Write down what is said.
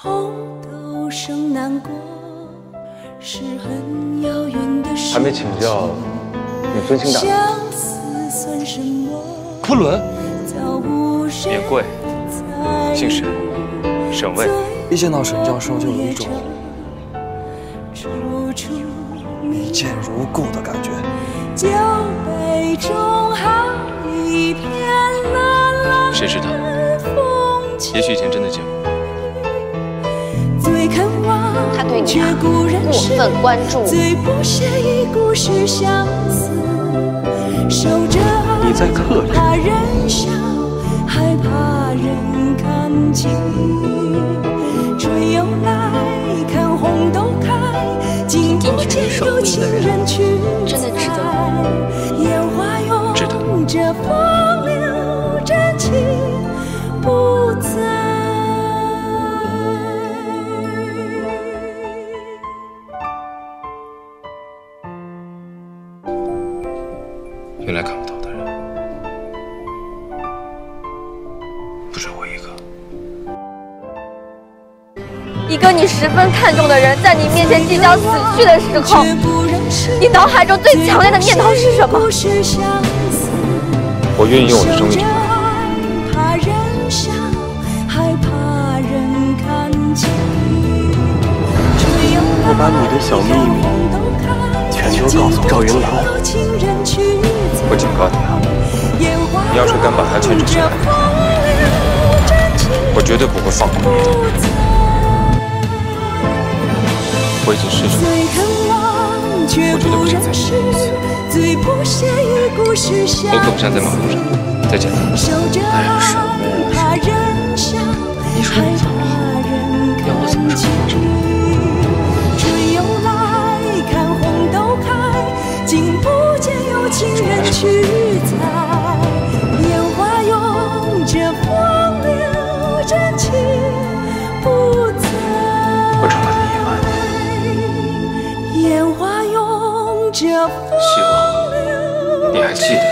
红豆生南国，是很遥远的还没请教你尊姓大名。相思算什么？昆仑，早无谁免贵，姓沈，沈卫。一见到沈教授，就有一种处处一见如故的感觉。酒杯中好一片蓝蓝谁知道？也许以前真的见过。最渴望他对你啊过分关注。最不屑一顾是相思，守着爱你在克制怕人笑，害怕人看清。春又来，看红豆开，竟不见有情人去真的值原来看不到的人，不止我一个。一个你十分看重的人，在你面前即将死去的时候，你脑海中最强烈的念头是什么？我愿意用我的生命去换。怕人笑，害怕人看清。我把你的小秘密全都告诉赵云龙。我警告你啊，你要是敢把他牵扯进来，我绝对不会放过你。我已经失去了，我绝对不想再试一次。我可不想在马路上再见到你。爱人是怕人笑，你说我成了你以外，烟花拥着风希望你还记得